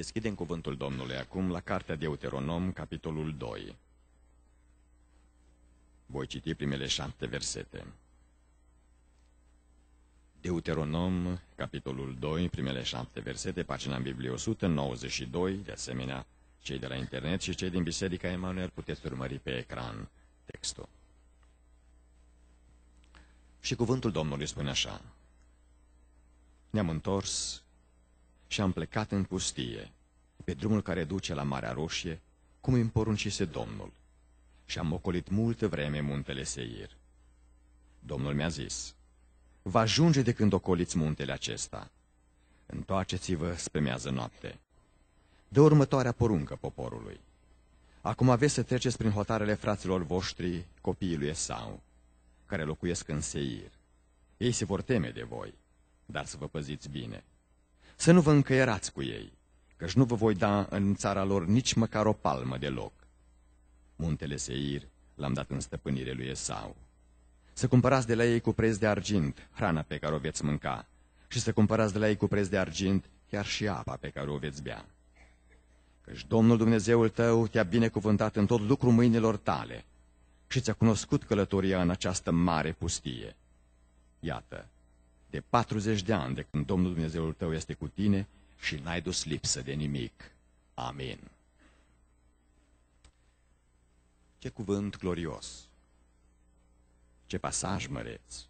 Deschidem cuvântul Domnului acum la Cartea Deuteronom, capitolul 2. Voi citi primele șapte versete. Deuteronom, capitolul 2, primele șapte versete, pagina în Biblie 192, de asemenea, cei de la internet și cei din Biserica Emanuel puteți urmări pe ecran textul. Și cuvântul Domnului spune așa, Ne-am întors și am plecat în pustie, pe drumul care duce la Marea Roșie, cum îmi poruncise Domnul, și am ocolit multă vreme muntele Seir. Domnul mi-a zis, va ajunge de când ocoliți muntele acesta. Întoarceți-vă spre mează noapte. De următoarea poruncă poporului. Acum aveți să treceți prin hotarele fraților voștri, copiii lui Esau, care locuiesc în Seir. Ei se vor teme de voi, dar să vă păziți bine. Să nu vă încăierați cu ei, căci nu vă voi da în țara lor nici măcar o palmă de loc. Muntele Seir l-am dat în stăpânire lui Esau. Să cumpărați de la ei cu preț de argint hrana pe care o veți mânca și să cumpărați de la ei cu preț de argint chiar și apa pe care o veți bea. Căci Domnul Dumnezeul tău te-a binecuvântat în tot lucrul mâinilor tale și ți-a cunoscut călătoria în această mare pustie. Iată, de 40 de ani de când Domnul Dumnezeul tău este cu tine și n-ai dus lipsă de nimic. Amin. Ce cuvânt glorios! Ce pasaj măreț!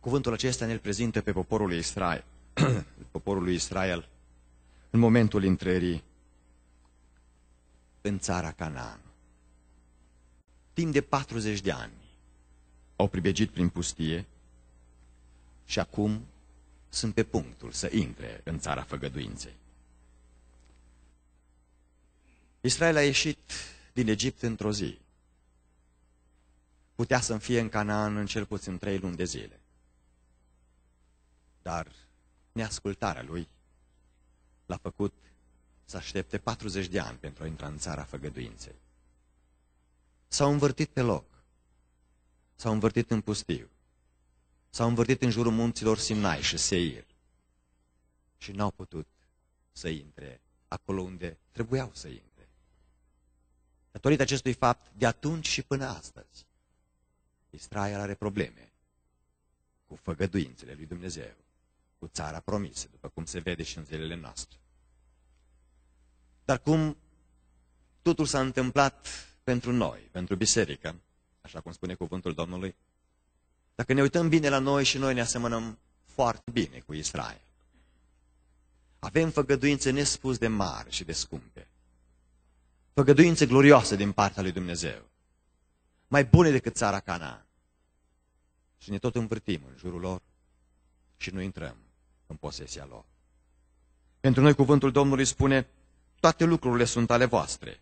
Cuvântul acesta ne-l prezintă pe poporul lui Israel, poporul lui Israel în momentul intrării în țara Canaan. Timp de 40 de ani au pribegit prin pustie și acum sunt pe punctul să intre în țara făgăduinței. Israel a ieșit din Egipt într-o zi. Putea să fie în Canaan în cel puțin trei luni de zile. Dar neascultarea lui l-a făcut să aștepte 40 de ani pentru a intra în țara făgăduinței. S-au învârtit pe loc. S-au învârtit în pustiu. S-au învârtit în jurul munților Sinai și Seir. Și n-au putut să intre acolo unde trebuiau să intre. Datorită acestui fapt, de atunci și până astăzi, Israel are probleme cu făgăduințele lui Dumnezeu, cu țara promisă, după cum se vede și în zilele noastre. Dar cum totul s-a întâmplat pentru noi, pentru biserică, așa cum spune cuvântul Domnului, dacă ne uităm bine la noi și noi ne asemănăm foarte bine cu Israel. Avem făgăduințe nespus de mari și de scumpe. Făgăduințe glorioase din partea lui Dumnezeu. Mai bune decât țara Canaan. Și ne tot învârtim în jurul lor și nu intrăm în posesia lor. Pentru noi cuvântul Domnului spune, toate lucrurile sunt ale voastre.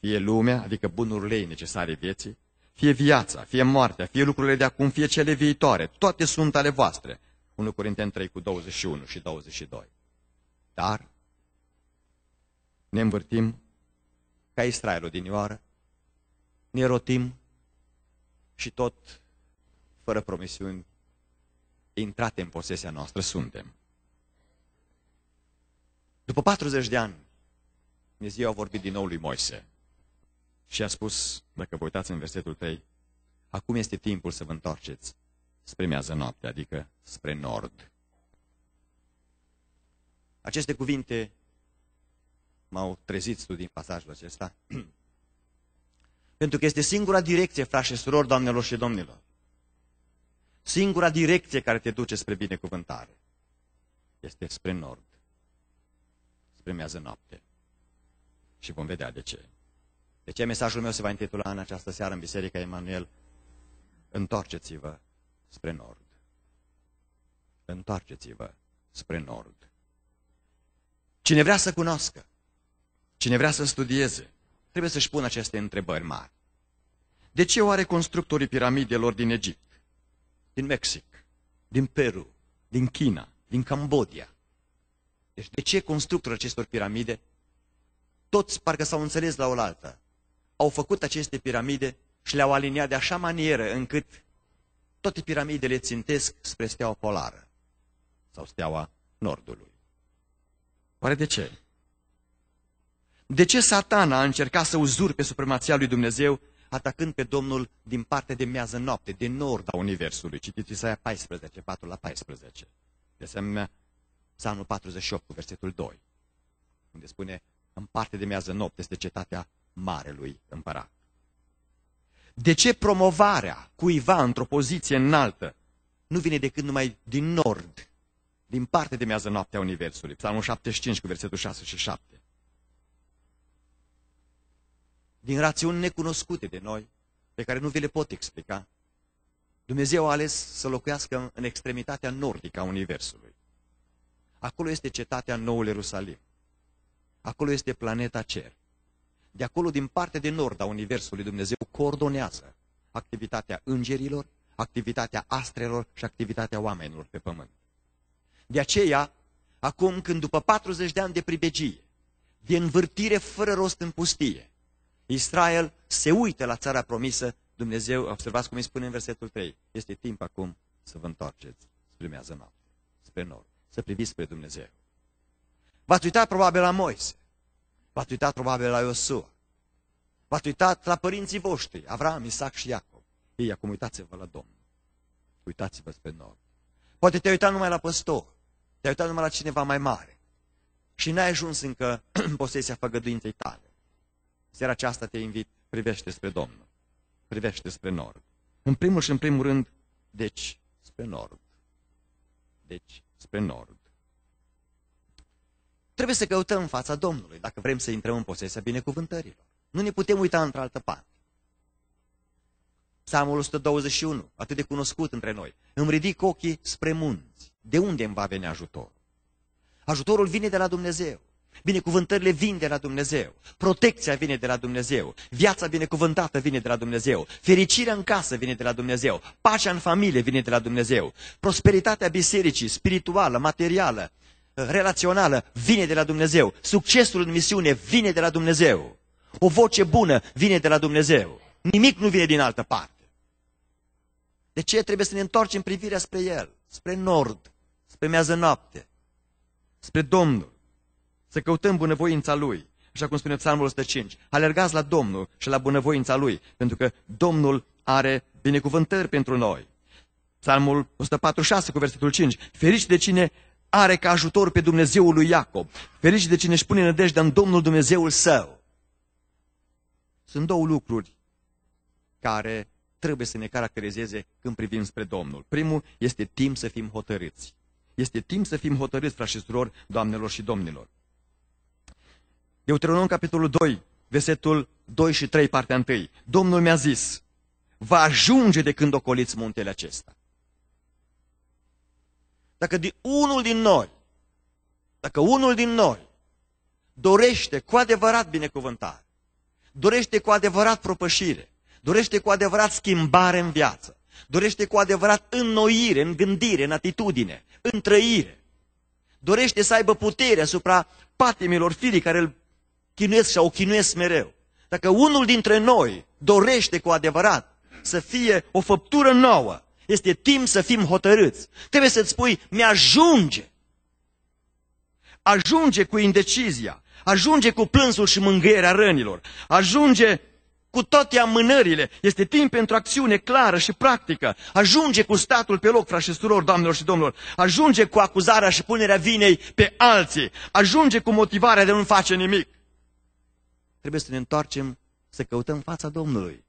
Fie lumea, adică bunurile ei necesare vieții, fie viața, fie moartea, fie lucrurile de acum, fie cele viitoare, toate sunt ale voastre. 1 Corinteni 3 cu 21 și 22. Dar ne învârtim ca Israelul din Ioară, ne rotim și tot, fără promisiuni, intrate în posesia noastră suntem. După 40 de ani, Dumnezeu a vorbit din nou lui Moise și a spus, dacă vă uitați în versetul 3, acum este timpul să vă întoarceți spre mează noapte, adică spre nord. Aceste cuvinte m-au trezit din pasajul acesta, pentru că este singura direcție, frați și surori, doamnelor și domnilor. Singura direcție care te duce spre binecuvântare este spre nord, spre mează noapte. Și vom vedea de ce. De ce mesajul meu se va intitula în această seară în Biserica Emanuel? Întoarceți-vă spre nord. Întoarceți-vă spre nord. Cine vrea să cunoască, cine vrea să studieze, trebuie să-și pună aceste întrebări mari. De ce oare constructorii piramidelor din Egipt, din Mexic, din Peru, din China, din Cambodia, deci de ce constructorii acestor piramide, toți parcă s-au înțeles la oaltă, au făcut aceste piramide și le-au aliniat de așa manieră încât toate piramidele țintesc spre steaua polară sau steaua nordului. Oare de ce? De ce satana a încercat să uzurpe supremația lui Dumnezeu atacând pe Domnul din partea de mează noapte, de nord a Universului? Citiți Isaia 14, 4 la 14. De asemenea, Psalmul 48, versetul 2, unde spune, în parte de mează noapte este cetatea Marelui Împărat. De ce promovarea cuiva într-o poziție înaltă nu vine decât numai din nord, din parte de mează noaptea Universului? Psalmul 75 cu versetul 6 și 7. Din rațiuni necunoscute de noi, pe care nu vi le pot explica, Dumnezeu a ales să locuiască în extremitatea nordică a Universului. Acolo este cetatea Noul Ierusalim. Acolo este planeta Cer. De acolo, din partea de nord a Universului, Dumnezeu coordonează activitatea îngerilor, activitatea astrelor și activitatea oamenilor pe pământ. De aceea, acum când după 40 de ani de pribegie, de învârtire fără rost în pustie, Israel se uită la țara promisă, Dumnezeu, observați cum îi spune în versetul 3, este timp acum să vă întoarceți spre mează noapte, spre nord, să priviți spre Dumnezeu. V-ați uitat probabil la Moise, v-ați uitat probabil la Iosua, v-ați uitat la părinții voștri, Avram, Isaac și Iacob. Ei, acum uitați-vă la Domnul. Uitați-vă spre nord. Poate te-ai uitat numai la păstor, te-ai uitat numai la cineva mai mare și n-ai ajuns încă în posesia făgăduinței tale. Seara aceasta te invit, privește spre Domnul, privește spre nord. În primul și în primul rând, deci, spre nord. Deci, spre nord. Trebuie să căutăm fața Domnului dacă vrem să intrăm în posesia binecuvântărilor. Nu ne putem uita într-altă parte. Psalmul 121, atât de cunoscut între noi. Îmi ridic ochii spre munți. De unde îmi va veni ajutor? Ajutorul vine de la Dumnezeu. Binecuvântările vin de la Dumnezeu. Protecția vine de la Dumnezeu. Viața binecuvântată vine de la Dumnezeu. Fericirea în casă vine de la Dumnezeu. Pacea în familie vine de la Dumnezeu. Prosperitatea bisericii, spirituală, materială, relațională, vine de la Dumnezeu. Succesul în misiune vine de la Dumnezeu. O voce bună vine de la Dumnezeu. Nimic nu vine din altă parte. De ce trebuie să ne întoarcem privirea spre El, spre nord, spre mează noapte, spre Domnul, să căutăm bunăvoința Lui, așa cum spune Psalmul 105. Alergați la Domnul și la bunăvoința Lui, pentru că Domnul are binecuvântări pentru noi. Psalmul 146 cu versetul 5. Ferici de cine are ca ajutor pe Dumnezeul lui Iacob. Ferici de cine își pune nădejdea în Domnul Dumnezeul său. Sunt două lucruri care trebuie să ne caracterizeze când privim spre Domnul. Primul este timp să fim hotărâți. Este timp să fim hotărâți, frați și surori, doamnelor și domnilor. Deuteronom, capitolul 2, versetul 2 și 3, partea 1. Domnul mi-a zis, va ajunge de când ocoliți muntele acesta. Dacă de unul din noi, dacă unul din noi dorește cu adevărat binecuvântare, dorește cu adevărat propășire, dorește cu adevărat schimbare în viață, dorește cu adevărat înnoire, în gândire, în atitudine, în trăire, dorește să aibă putere asupra patimilor firii care îl chinuiesc și o chinuiesc mereu. Dacă unul dintre noi dorește cu adevărat să fie o făptură nouă, este timp să fim hotărâți. Trebuie să-ți spui, mi-ajunge. Ajunge cu indecizia, ajunge cu plânsul și mângâierea rănilor, ajunge cu toate amânările. Este timp pentru acțiune clară și practică. Ajunge cu statul pe loc, frați și surori, doamnelor și domnilor. Ajunge cu acuzarea și punerea vinei pe alții. Ajunge cu motivarea de nu face nimic. Trebuie să ne întoarcem să căutăm fața Domnului.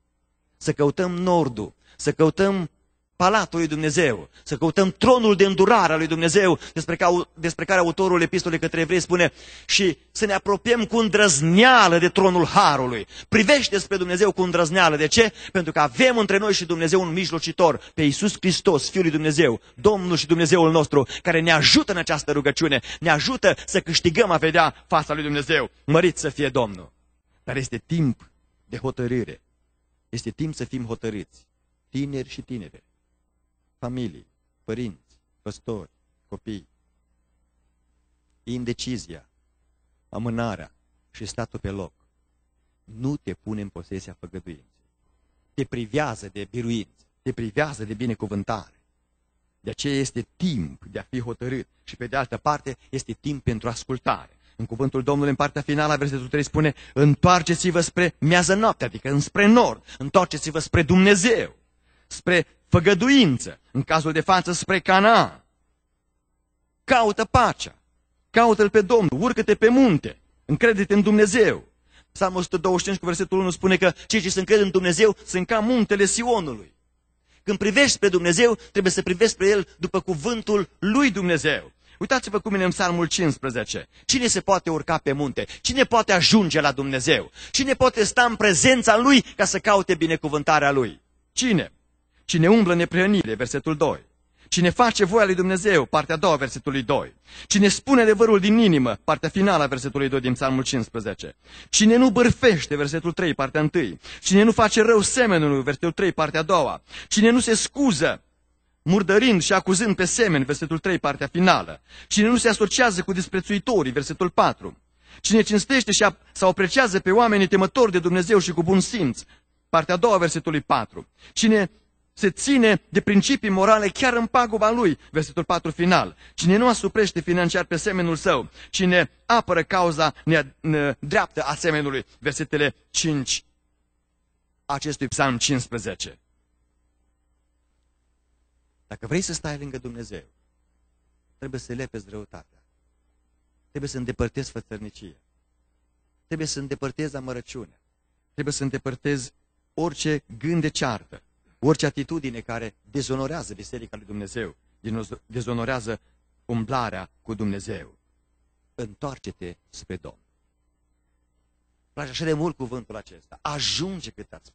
Să căutăm nordul. Să căutăm Palatul lui Dumnezeu, să căutăm tronul de îndurare al lui Dumnezeu, despre care, despre care autorul epistolei către evrei spune, și să ne apropiem cu îndrăzneală de tronul Harului. Privește spre Dumnezeu cu îndrăzneală. De ce? Pentru că avem între noi și Dumnezeu un mijlocitor, pe Iisus Hristos, Fiul lui Dumnezeu, Domnul și Dumnezeul nostru, care ne ajută în această rugăciune, ne ajută să câștigăm a vedea fața lui Dumnezeu. Mărit să fie Domnul! Dar este timp de hotărâre. Este timp să fim hotărâți, tineri și tinere familii, părinți, păstori, copii. Indecizia, amânarea și statul pe loc nu te pune în posesia făgăduinței. Te privează de biruință, te privează de binecuvântare. De aceea este timp de a fi hotărât și pe de altă parte este timp pentru ascultare. În cuvântul Domnului, în partea finală, versetul 3 spune, întoarceți-vă spre miază noapte, adică înspre nord, întoarceți-vă spre Dumnezeu, spre făgăduință, în cazul de față spre Canaan. Caută pacea, caută-L pe Domnul, urcă-te pe munte, încrede-te în Dumnezeu. Psalmul 125 cu versetul 1 spune că cei ce se încred în Dumnezeu sunt ca muntele Sionului. Când privești spre Dumnezeu, trebuie să privești spre El după cuvântul lui Dumnezeu. Uitați-vă cu mine în Psalmul 15. Cine se poate urca pe munte? Cine poate ajunge la Dumnezeu? Cine poate sta în prezența Lui ca să caute binecuvântarea Lui? Cine? Cine umblă neprihănire, versetul 2. Cine face voia lui Dumnezeu, partea a doua versetului 2. Cine spune adevărul din inimă, partea finală a versetului 2 din Psalmul 15. Cine nu bârfește, versetul 3, partea 1. Cine nu face rău semenului, versetul 3, partea a doua. Cine nu se scuză, murdărind și acuzând pe semeni, versetul 3, partea finală. Cine nu se asociază cu disprețuitorii, versetul 4. Cine cinstește și sau apreciază pe oamenii temători de Dumnezeu și cu bun simț, partea a doua versetului 4. Cine se ține de principii morale chiar în paguba lui, versetul 4 final. Cine nu asuprește financiar pe semenul său, cine apără cauza dreaptă a semenului, versetele 5 acestui psalm 15. Dacă vrei să stai lângă Dumnezeu, trebuie să lepezi răutatea. Trebuie să îndepărtezi fățărnicie. Trebuie să îndepărtezi amărăciunea. Trebuie să îndepărtezi orice gând de ceartă orice atitudine care dezonorează Biserica lui Dumnezeu, dezonorează umblarea cu Dumnezeu. Întoarce-te spre Domnul. Place așa de mult cuvântul acesta. Ajunge cât ați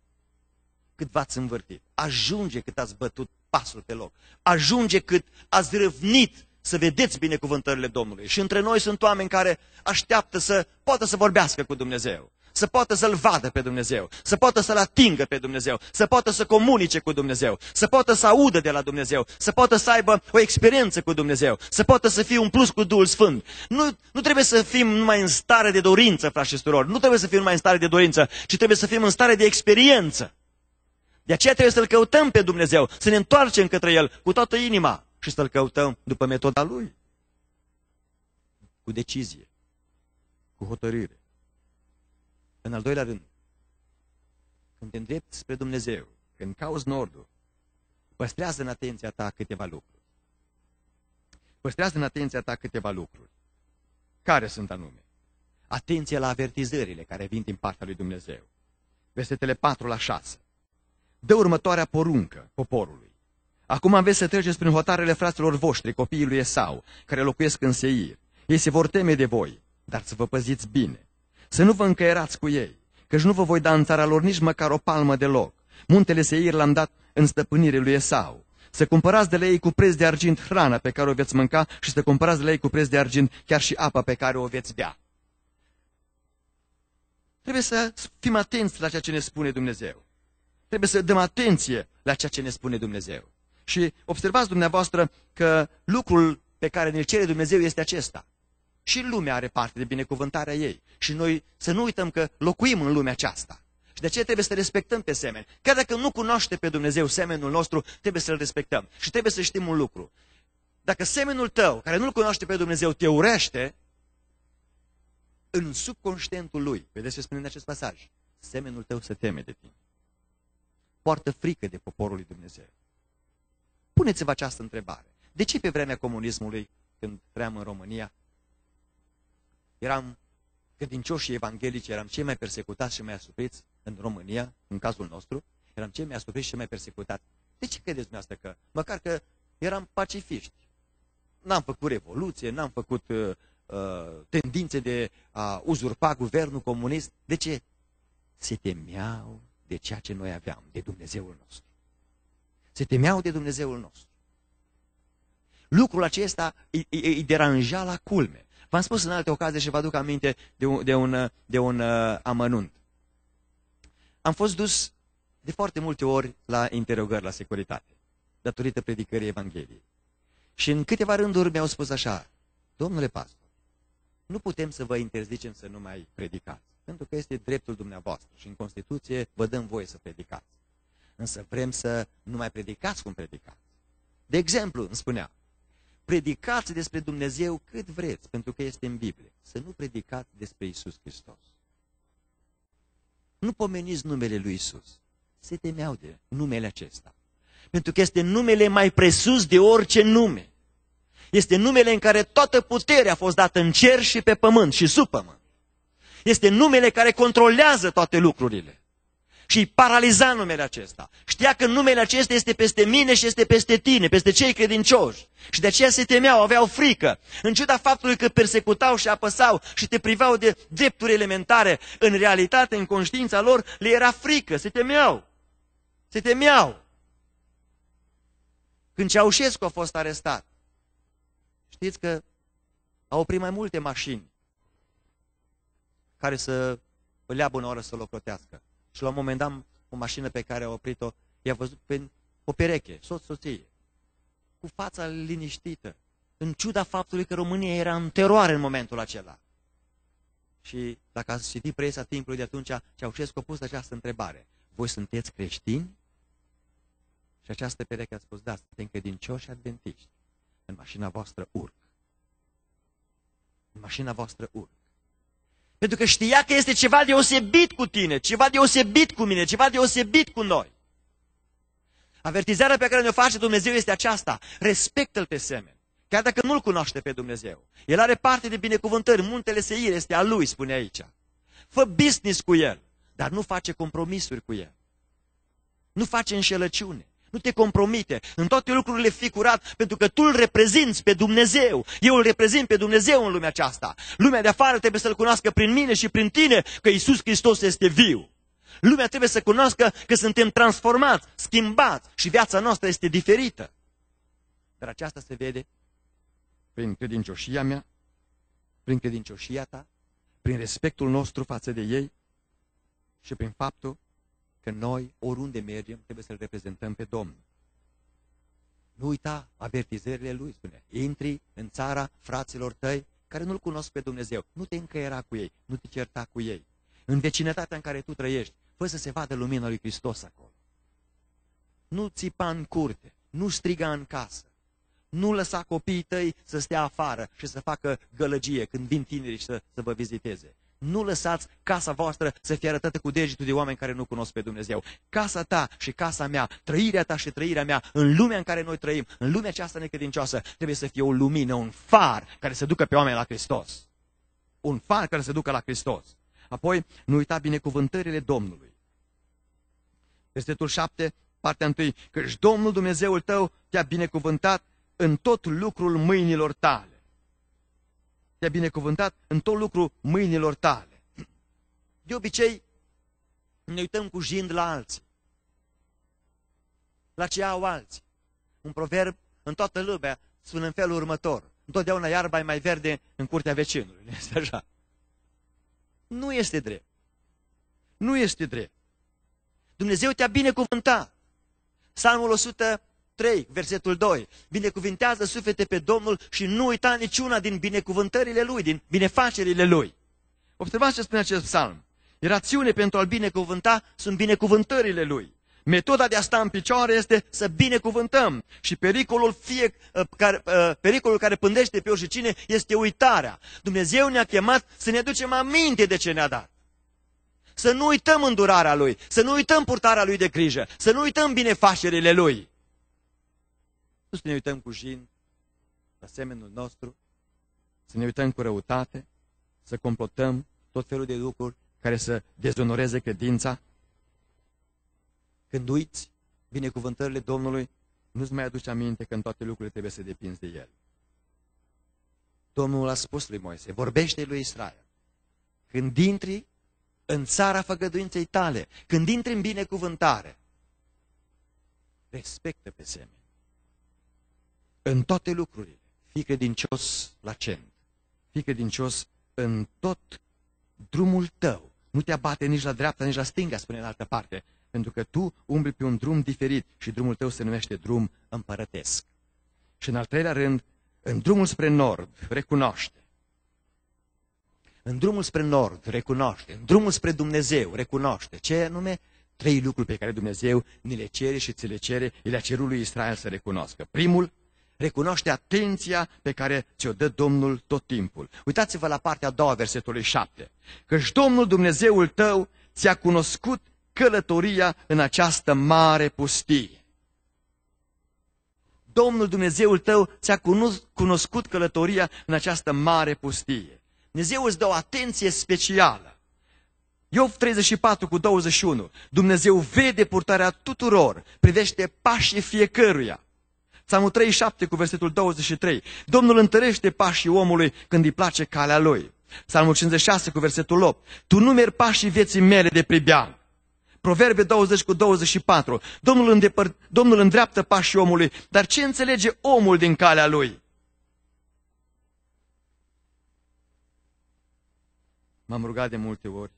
cât v-ați învârtit. Ajunge cât ați bătut pasul pe loc. Ajunge cât ați râvnit să vedeți binecuvântările Domnului. Și între noi sunt oameni care așteaptă să poată să vorbească cu Dumnezeu să poată să-L vadă pe Dumnezeu, să poată să-L atingă pe Dumnezeu, să poată să comunice cu Dumnezeu, să poată să audă de la Dumnezeu, să poată să aibă o experiență cu Dumnezeu, să poată să fie un plus cu Duhul Sfânt. Nu, nu trebuie să fim numai în stare de dorință, frați și nu trebuie să fim numai în stare de dorință, ci trebuie să fim în stare de experiență. De aceea trebuie să-L căutăm pe Dumnezeu, să ne întoarcem către El cu toată inima și să-L căutăm după metoda Lui. Cu decizie, cu hotărâre. În al doilea rând, când te îndrepti spre Dumnezeu, când cauți nordul, păstrează în atenția ta câteva lucruri. Păstrează în atenția ta câteva lucruri. Care sunt anume? Atenție la avertizările care vin din partea lui Dumnezeu. Versetele 4 la 6. Dă următoarea poruncă poporului. Acum aveți să treceți prin hotarele fraților voștri, copiii lui Esau, care locuiesc în Seir. Ei se vor teme de voi, dar să vă păziți bine să nu vă încăierați cu ei, căci nu vă voi da în țara lor nici măcar o palmă de loc. Muntele Seir l-am dat în stăpânire lui Esau. Să cumpărați de la ei cu preț de argint hrana pe care o veți mânca și să cumpărați de la ei cu preț de argint chiar și apa pe care o veți bea. Trebuie să fim atenți la ceea ce ne spune Dumnezeu. Trebuie să dăm atenție la ceea ce ne spune Dumnezeu. Și observați dumneavoastră că lucrul pe care ne cere Dumnezeu este acesta. Și lumea are parte de binecuvântarea ei. Și noi să nu uităm că locuim în lumea aceasta. Și de aceea trebuie să respectăm pe semeni. Chiar dacă nu cunoaște pe Dumnezeu semenul nostru, trebuie să-l respectăm. Și trebuie să știm un lucru. Dacă semenul tău, care nu-l cunoaște pe Dumnezeu, te urește, în subconștientul lui, vedeți ce spune în acest pasaj, semenul tău se teme de tine. Poartă frică de poporul lui Dumnezeu. Puneți-vă această întrebare. De ce pe vremea comunismului, când trăiam în România, eram credincioși evanghelici, eram cei mai persecutați și mai asupriți în România, în cazul nostru, eram cei mai asupriți și mai persecutați. De ce credeți dumneavoastră că, măcar că eram pacifiști, n-am făcut revoluție, n-am făcut uh, uh, tendințe de a uzurpa guvernul comunist, de ce? Se temeau de ceea ce noi aveam, de Dumnezeul nostru. Se temeau de Dumnezeul nostru. Lucrul acesta îi, îi, îi deranja la culme. V-am spus în alte ocazii și vă aduc aminte de un, de un, de un uh, amănunt. Am fost dus de foarte multe ori la interogări la securitate, datorită predicării Evangheliei. Și în câteva rânduri mi-au spus așa, domnule pastor, nu putem să vă interzicem să nu mai predicați, pentru că este dreptul dumneavoastră și în Constituție vă dăm voie să predicați. Însă vrem să nu mai predicați cum predicați. De exemplu, îmi spunea, predicați despre Dumnezeu cât vreți, pentru că este în Biblie. Să nu predicați despre Isus Hristos. Nu pomeniți numele lui Isus. Se temeau de numele acesta. Pentru că este numele mai presus de orice nume. Este numele în care toată puterea a fost dată în cer și pe pământ și sub pământ. Este numele care controlează toate lucrurile. Și îi paraliza numele acesta. Știa că numele acesta este peste mine și este peste tine, peste cei credincioși. Și de aceea se temeau, aveau frică. În ciuda faptului că persecutau și apăsau și te privau de drepturi elementare, în realitate, în conștiința lor, le era frică, se temeau. Se temeau. Când Ceaușescu a fost arestat, știți că a oprit mai multe mașini care să îl ia bună oră să-l ocrotească. Și la un moment dat, o mașină pe care a oprit-o, i-a văzut pe o pereche, soț, soție, cu fața liniștită, în ciuda faptului că România era în teroare în momentul acela. Și dacă ați citit presa timpului de atunci, Ceaușescu a pus această întrebare. Voi sunteți creștini? Și această pereche a spus, da, suntem credincioși adventiști. În mașina voastră urc. În mașina voastră urc. Pentru că știa că este ceva deosebit cu tine, ceva deosebit cu mine, ceva deosebit cu noi. Avertizarea pe care ne-o face Dumnezeu este aceasta. Respectă-L pe semen. Chiar dacă nu-L cunoaște pe Dumnezeu. El are parte de binecuvântări. Muntele Seir este al Lui, spune aici. Fă business cu El, dar nu face compromisuri cu El. Nu face înșelăciune. Nu te compromite. În toate lucrurile fi curat, pentru că tu îl reprezinți pe Dumnezeu. Eu îl reprezint pe Dumnezeu în lumea aceasta. Lumea de afară trebuie să-L cunoască prin mine și prin tine, că Isus Hristos este viu. Lumea trebuie să cunoască că suntem transformați, schimbați și viața noastră este diferită. Dar aceasta se vede prin credincioșia mea, prin credincioșia ta, prin respectul nostru față de ei și prin faptul că noi, oriunde mergem, trebuie să-L reprezentăm pe Domnul. Nu uita avertizările Lui, spune. Intri în țara fraților tăi care nu-L cunosc pe Dumnezeu. Nu te încăiera cu ei, nu te certa cu ei. În vecinătatea în care tu trăiești, fă să se vadă lumina lui Hristos acolo. Nu țipa în curte, nu striga în casă, nu lăsa copiii tăi să stea afară și să facă gălăgie când vin tinerii să, să vă viziteze. Nu lăsați casa voastră să fie arătată cu degetul de oameni care nu cunosc pe Dumnezeu. Casa ta și casa mea, trăirea ta și trăirea mea, în lumea în care noi trăim, în lumea aceasta necredincioasă, trebuie să fie o lumină, un far care să ducă pe oameni la Hristos. Un far care să ducă la Hristos. Apoi, nu uita binecuvântările Domnului. Versetul 7, partea 1, căci Domnul Dumnezeul tău te-a binecuvântat în tot lucrul mâinilor tale te-a binecuvântat în tot lucru mâinilor tale. De obicei, ne uităm cu jind la alții. La ce au alții. Un proverb în toată lumea spune în felul următor. Întotdeauna iarba e mai verde în curtea vecinului. Nu este așa? Nu este drept. Nu este drept. Dumnezeu te-a binecuvântat. Psalmul 100 3, versetul 2. Binecuvintează suflete pe Domnul și nu uita niciuna din binecuvântările Lui, din binefacerile Lui. Observați ce spune acest psalm. Rațiune pentru a-L binecuvânta sunt binecuvântările Lui. Metoda de a sta în picioare este să binecuvântăm și pericolul, fie, uh, care, uh, pericolul care pândește pe oricine este uitarea. Dumnezeu ne-a chemat să ne aducem aminte de ce ne-a dat. Să nu uităm îndurarea Lui, să nu uităm purtarea Lui de grijă, să nu uităm binefacerile Lui. Nu să ne uităm cu jin la semenul nostru, să ne uităm cu răutate, să complotăm tot felul de lucruri care să dezonoreze credința. Când uiți binecuvântările Domnului, nu-ți mai aduci aminte că în toate lucrurile trebuie să depinzi de El. Domnul a spus lui Moise, vorbește lui Israel. Când intri în țara făgăduinței tale, când intri în binecuvântare, respectă pe semeni în toate lucrurile. Fii credincios la cent. Fii credincios în tot drumul tău. Nu te abate nici la dreapta, nici la stânga, spune în altă parte. Pentru că tu umbli pe un drum diferit și drumul tău se numește drum împărătesc. Și în al treilea rând, în drumul spre nord, recunoaște. În drumul spre nord, recunoaște. În drumul spre Dumnezeu, recunoaște. Ce anume? Trei lucruri pe care Dumnezeu ni le cere și ți le cere, el a cerut lui Israel să recunoască. Primul, Recunoaște atenția pe care ți-o dă Domnul tot timpul. Uitați-vă la partea a doua versetului 7. Căci Domnul Dumnezeul tău ți-a cunoscut călătoria în această mare pustie. Domnul Dumnezeul tău ți-a cunoscut călătoria în această mare pustie. Dumnezeu îți dă o atenție specială. Iov 34 cu 21. Dumnezeu vede purtarea tuturor, privește pașii fiecăruia. Psalmul 37 cu versetul 23. Domnul întărește pașii omului când îi place calea lui. Psalmul 56 cu versetul 8. Tu numeri pașii vieții mele de pribean. Proverbe 20 cu 24. Domnul, îndepăr... Domnul îndreaptă pașii omului, dar ce înțelege omul din calea lui? M-am rugat de multe ori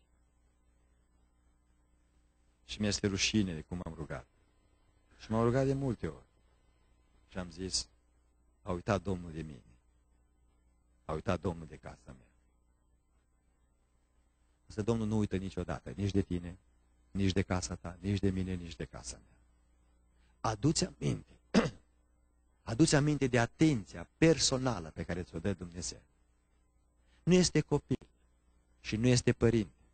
și mi-este rușine de cum am rugat. Și m-am rugat de multe ori. Și am zis, a uitat Domnul de mine. A uitat Domnul de casa mea. Însă Domnul nu uită niciodată, nici de tine, nici de casa ta, nici de mine, nici de casa mea. Aduți aminte, aduți aminte de atenția personală pe care ți-o dă Dumnezeu. Nu este copil și nu este părinte,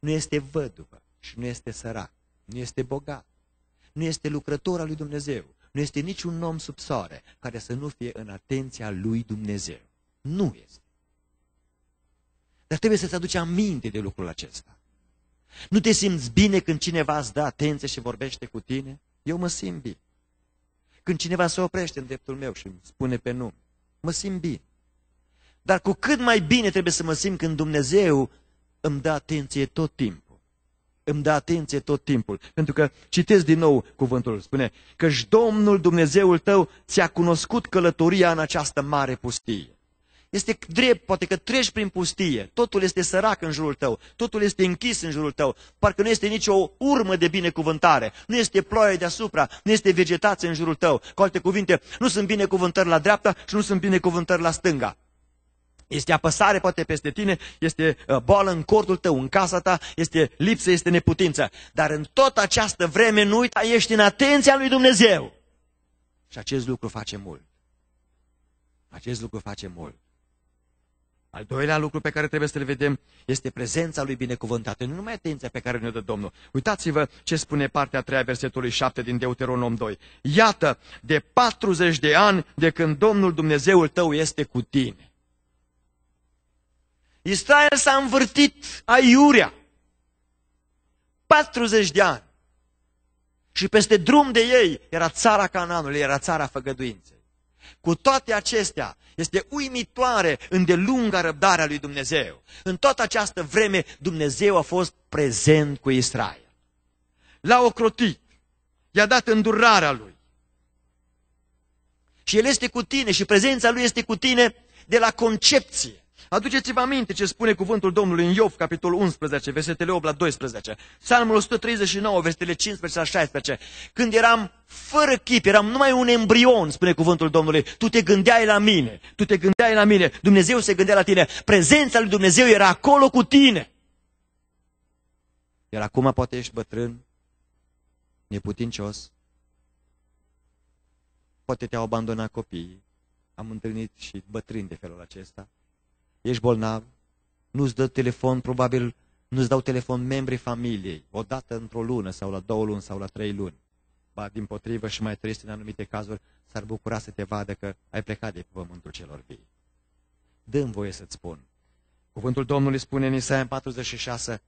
nu este văduvă și nu este sărac, nu este bogat, nu este lucrător al lui Dumnezeu, nu este niciun om sub soare care să nu fie în atenția lui Dumnezeu. Nu este. Dar trebuie să-ți aduci aminte de lucrul acesta. Nu te simți bine când cineva îți dă atenție și vorbește cu tine? Eu mă simt bine. Când cineva se oprește în dreptul meu și îmi spune pe nume, mă simt bine. Dar cu cât mai bine trebuie să mă simt când Dumnezeu îmi dă atenție tot timpul îmi dă atenție tot timpul. Pentru că, citesc din nou cuvântul, spune, căci Domnul Dumnezeul tău ți-a cunoscut călătoria în această mare pustie. Este drept, poate că treci prin pustie, totul este sărac în jurul tău, totul este închis în jurul tău, parcă nu este nicio urmă de binecuvântare, nu este ploaie deasupra, nu este vegetație în jurul tău. Cu alte cuvinte, nu sunt binecuvântări la dreapta și nu sunt binecuvântări la stânga. Este apăsare poate peste tine, este uh, boală în cortul tău, în casa ta, este lipsă, este neputință. Dar în tot această vreme nu uita, ești în atenția lui Dumnezeu. Și acest lucru face mult. Acest lucru face mult. Al doilea lucru pe care trebuie să-l vedem este prezența lui binecuvântată. Nu numai atenția pe care ne-o dă Domnul. Uitați-vă ce spune partea a treia versetului 7 din Deuteronom 2. Iată, de 40 de ani de când Domnul Dumnezeul tău este cu tine. Israel s-a învârtit aiurea. 40 de ani. Și peste drum de ei era țara Cananului, era țara făgăduinței. Cu toate acestea, este uimitoare îndelunga răbdarea lui Dumnezeu. În toată această vreme, Dumnezeu a fost prezent cu Israel. L-a ocrotit, i-a dat îndurarea lui. Și El este cu tine și prezența Lui este cu tine de la concepție. Aduceți-vă aminte ce spune cuvântul Domnului în Iov, capitolul 11, versetele 8 la 12. Psalmul 139, versetele 15 la 16. Când eram fără chip, eram numai un embrion, spune cuvântul Domnului, tu te gândeai la mine, tu te gândeai la mine, Dumnezeu se gândea la tine, prezența lui Dumnezeu era acolo cu tine. Iar acum poate ești bătrân, neputincios, poate te-au abandonat copiii, am întâlnit și bătrâni de felul acesta, ești bolnav, nu-ți dă telefon, probabil nu-ți dau telefon membrii familiei, o dată într-o lună sau la două luni sau la trei luni. Ba, din potrivă și mai trist în anumite cazuri, s-ar bucura să te vadă că ai plecat de pe pământul celor vii. Dă-mi voie să-ți spun. Cuvântul Domnului spune în Isaia 46,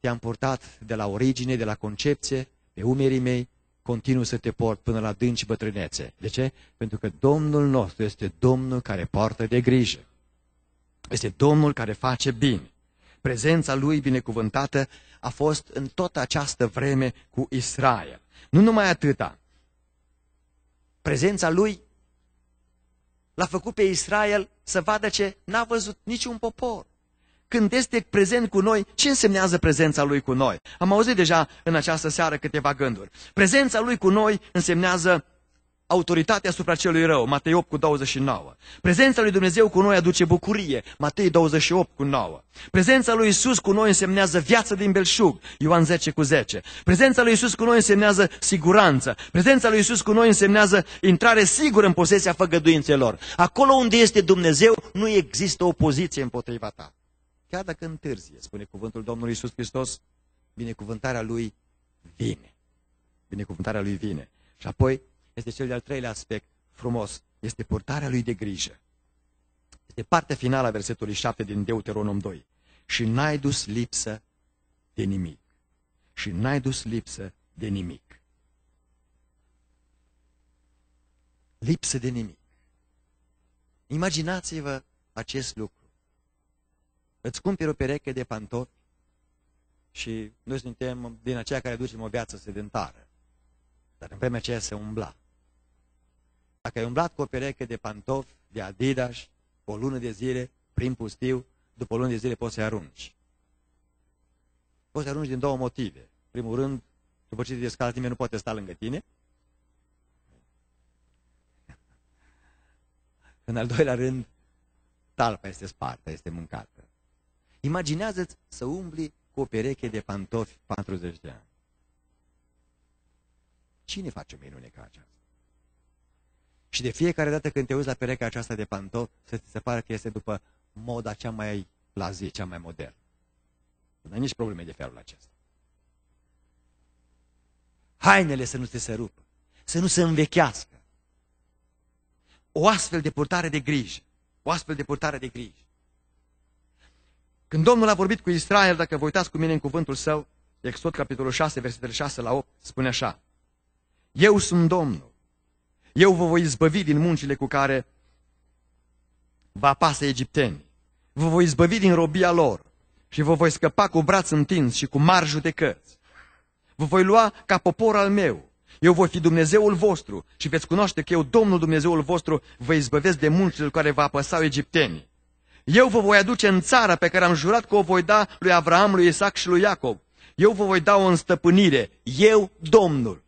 te-am purtat de la origine, de la concepție, pe umerii mei, continuu să te port până la dânci bătrânețe. De ce? Pentru că Domnul nostru este Domnul care poartă de grijă. Este Domnul care face bine. Prezența lui binecuvântată a fost în toată această vreme cu Israel. Nu numai atâta. Prezența lui l-a făcut pe Israel să vadă ce n-a văzut niciun popor. Când este prezent cu noi, ce însemnează prezența lui cu noi? Am auzit deja în această seară câteva gânduri. Prezența lui cu noi însemnează autoritatea asupra celui rău, Matei 8 cu 29. Prezența lui Dumnezeu cu noi aduce bucurie, Matei 28 cu 9. Prezența lui Isus cu noi însemnează viață din belșug, Ioan 10 cu 10. Prezența lui Isus cu noi însemnează siguranță. Prezența lui Isus cu noi însemnează intrare sigură în posesia făgăduințelor. Acolo unde este Dumnezeu, nu există opoziție împotriva ta. Chiar dacă întârzie, spune cuvântul Domnului Isus Hristos, binecuvântarea lui vine. Binecuvântarea lui vine. Și apoi este cel de-al treilea aspect frumos, este purtarea lui de grijă. Este partea finală a versetului 7 din Deuteronom 2. Și n-ai dus lipsă de nimic. Și n-ai dus lipsă de nimic. Lipsă de nimic. Imaginați-vă acest lucru. Îți cumperi o pereche de pantofi și noi suntem din aceia care ducem o viață sedentară. Dar în vremea aceea se umbla. Dacă ai umblat cu o pereche de pantofi, de Adidas, o lună de zile, prin pustiu, după o lună de zile poți să-i arunci. Poți să arunci din două motive. Primul rând, după ce te descalți, nimeni nu poate sta lângă tine. În al doilea rând, talpa este spartă, este mâncată. Imaginează-ți să umbli cu o pereche de pantofi 40 de ani. Cine face minune ca aceasta? Și de fiecare dată când te uiți la perechea aceasta de pantofi, să ți se pare că este după moda cea mai la zi, cea mai modernă. Nu ai nici probleme de felul acesta. Hainele să nu ți se rupă, să nu se învechească. O astfel de purtare de grijă, o astfel de purtare de grijă. Când Domnul a vorbit cu Israel, dacă vă uitați cu mine în cuvântul său, Exod capitolul 6, versetele 6 la 8, spune așa. Eu sunt Domnul. Eu vă voi izbăvi din muncile cu care vă apasă egiptenii. Vă voi izbăvi din robia lor și vă voi scăpa cu braț întins și cu mari judecăți. Vă voi lua ca popor al meu. Eu voi fi Dumnezeul vostru și veți cunoaște că eu, Domnul Dumnezeul vostru, vă izbăvesc de muncile care vă apăsau egiptenii. Eu vă voi aduce în țara pe care am jurat că o voi da lui Avraam, lui Isaac și lui Iacob. Eu vă voi da o înstăpânire. Eu, Domnul.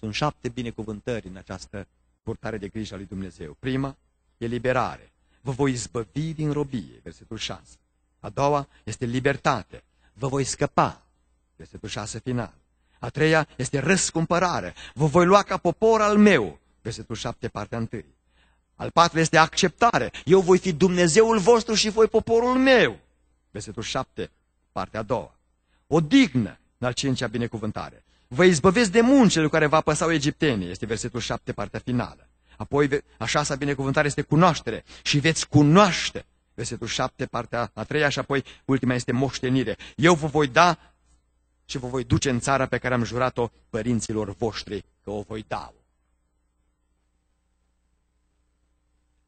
Sunt șapte binecuvântări în această purtare de grijă a lui Dumnezeu. Prima, eliberare. Vă voi izbăvi din robie, versetul 6. A doua este libertate. Vă voi scăpa, versetul 6 final. A treia este răscumpărare. Vă voi lua ca popor al meu, versetul 7, partea 1. Al patrulea este acceptare. Eu voi fi Dumnezeul vostru și voi poporul meu. Versetul 7, partea a doua. O dignă, în al cincea binecuvântare. Vă izbăvesc de muncile care vă apăsau egiptenii. Este versetul 7, partea finală. Apoi, a șasea binecuvântare este cunoaștere. Și veți cunoaște. Versetul 7, partea a treia și apoi ultima este moștenire. Eu vă voi da și vă voi duce în țara pe care am jurat-o părinților voștri că o voi da.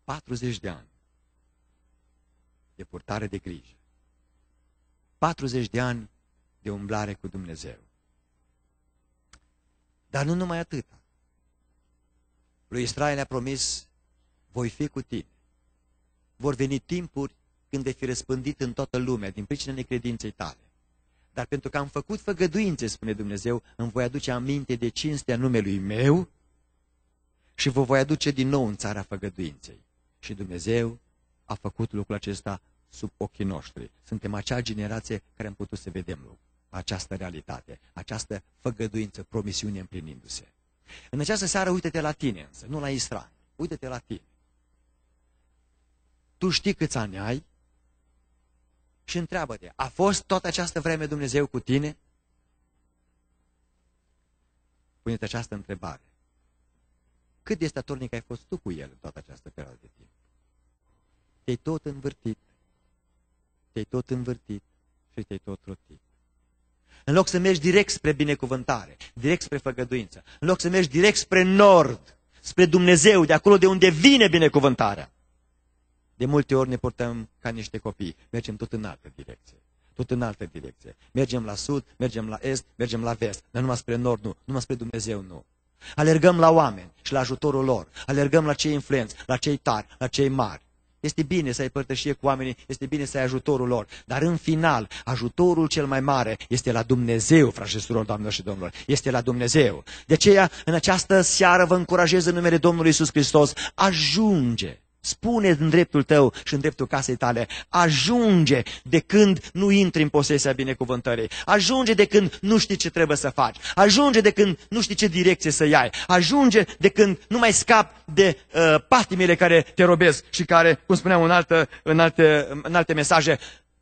40 de ani de purtare de grijă. 40 de ani de umblare cu Dumnezeu. Dar nu numai atâta. Lui Israel a promis, voi fi cu tine. Vor veni timpuri când vei fi răspândit în toată lumea din pricina necredinței tale. Dar pentru că am făcut făgăduințe, spune Dumnezeu, îmi voi aduce aminte de cinstea numelui meu și vă voi aduce din nou în țara făgăduinței. Și Dumnezeu a făcut lucrul acesta sub ochii noștri. Suntem acea generație care am putut să vedem această realitate, această făgăduință, promisiune împlinindu-se. În această seară, uite-te la tine însă, nu la Israel. Uite-te la tine. Tu știi câți ani ai și întreabă-te, a fost toată această vreme Dumnezeu cu tine? Pune-te această întrebare. Cât de statornic ai fost tu cu El în toată această perioadă de timp? Te-ai tot învârtit, te-ai tot învârtit și te-ai tot rotit. În loc să mergi direct spre binecuvântare, direct spre făgăduință, în loc să mergi direct spre nord, spre Dumnezeu, de acolo de unde vine binecuvântarea, de multe ori ne portăm ca niște copii, mergem tot în altă direcție. Tot în altă direcție. Mergem la sud, mergem la est, mergem la vest, dar numai spre nord nu, numai spre Dumnezeu nu. Alergăm la oameni și la ajutorul lor. Alergăm la cei influenți, la cei tari, la cei mari. Este bine să ai părtășie cu oamenii, este bine să ai ajutorul lor. Dar în final, ajutorul cel mai mare este la Dumnezeu, frate și surori, doamnelor și domnilor. Este la Dumnezeu. De aceea, în această seară vă încurajez în numele Domnului Isus Hristos, ajunge Spune în dreptul tău și în dreptul casei tale, ajunge de când nu intri în posesia binecuvântării, ajunge de când nu știi ce trebuie să faci, ajunge de când nu știi ce direcție să iai, ajunge de când nu mai scapi de uh, patimile care te robesc și care, cum spuneam în, altă, în, alte, în alte mesaje,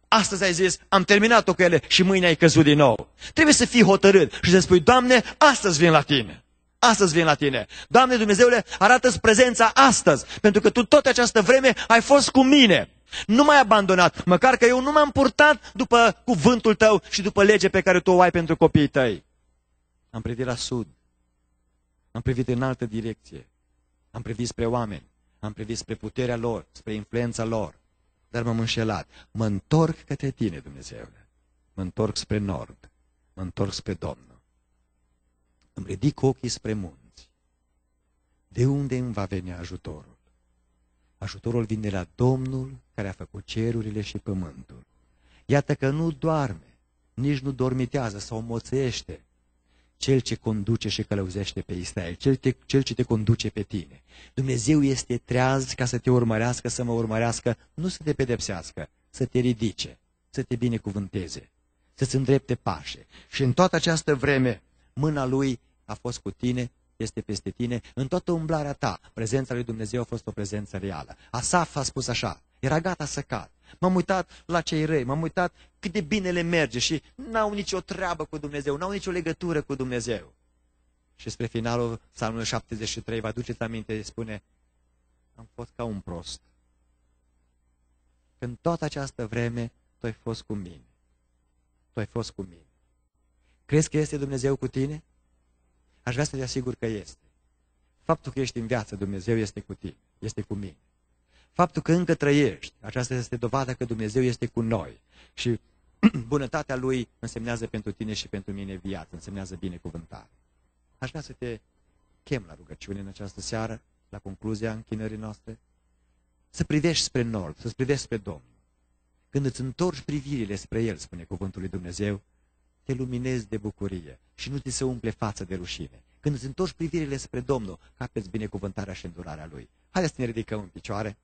astăzi ai zis, am terminat-o cu ele și mâine ai căzut din nou. Trebuie să fii hotărât și să spui, Doamne, astăzi vin la tine. Astăzi vin la tine. Doamne Dumnezeule, arată-ți prezența astăzi, pentru că Tu tot această vreme ai fost cu mine. Nu m-ai abandonat, măcar că eu nu m-am purtat după cuvântul Tău și după lege pe care Tu o ai pentru copiii Tăi. Am privit la sud, am privit în altă direcție, am privit spre oameni, am privit spre puterea lor, spre influența lor, dar m-am înșelat. Mă întorc către Tine, Dumnezeule. Mă întorc spre nord, mă întorc spre Domnul. Îmi ridic ochii spre munți. De unde îmi va veni ajutorul? Ajutorul vine de la Domnul care a făcut cerurile și pământul. Iată că nu doarme, nici nu dormitează sau moțește cel ce conduce și călăuzește pe Israel, cel, te, cel ce te conduce pe tine. Dumnezeu este treaz ca să te urmărească, să mă urmărească, nu să te pedepsească, să te ridice, să te binecuvânteze, să-ți îndrepte pașe. Și în toată această vreme, mâna Lui a fost cu tine, este peste tine, în toată umblarea ta, prezența lui Dumnezeu a fost o prezență reală. Asaf a spus așa, era gata să cad. M-am uitat la cei răi, m-am uitat cât de bine le merge și n-au nicio treabă cu Dumnezeu, n-au nicio legătură cu Dumnezeu. Și spre finalul psalmului 73, vă aduceți aminte, spune, am fost ca un prost. Când toată această vreme, tu ai fost cu mine. Tu ai fost cu mine. Crezi că este Dumnezeu cu tine? Aș vrea să te asigur că este. Faptul că ești în viață, Dumnezeu este cu tine, este cu mine. Faptul că încă trăiești, aceasta este dovada că Dumnezeu este cu noi. Și bunătatea Lui însemnează pentru tine și pentru mine viață, însemnează binecuvântare. Aș vrea să te chem la rugăciune în această seară, la concluzia închinării noastre, să privești spre nord, să privești spre Domnul. Când îți întorci privirile spre El, spune cuvântul lui Dumnezeu, te luminezi de bucurie și nu ți se umple față de rușine. Când îți întorci privirile spre Domnul, capeți binecuvântarea și îndurarea Lui. Haideți să ne ridicăm în picioare.